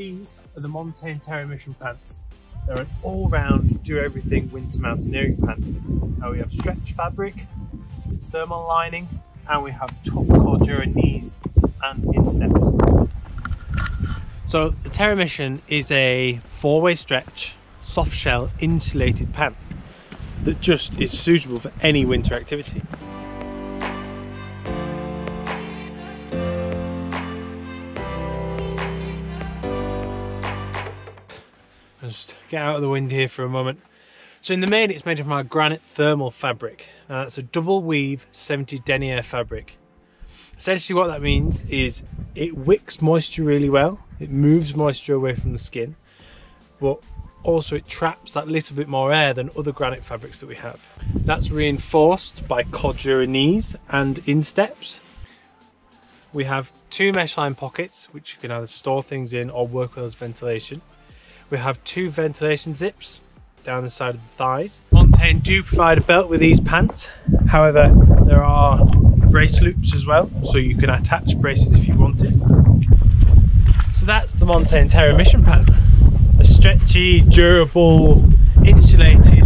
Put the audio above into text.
These are the Montane Terra Mission pants. They're an all-round, do-everything winter mountaineering pant. Now we have stretch fabric, thermal lining, and we have tough Cordura knees and insteps. So the Terra Mission is a four-way stretch, soft shell, insulated pant that just is suitable for any winter activity. Just get out of the wind here for a moment. So in the main it's made of our granite thermal fabric. Uh, That's a double weave 70 denier fabric. Essentially what that means is it wicks moisture really well, it moves moisture away from the skin, but also it traps that little bit more air than other granite fabrics that we have. That's reinforced by Cordura knees and insteps. We have two mesh line pockets which you can either store things in or work with as ventilation. We have two ventilation zips down the side of the thighs. Montane do provide a belt with these pants. However, there are brace loops as well, so you can attach braces if you wanted. So that's the Montane Terra Mission pant. A stretchy, durable, insulated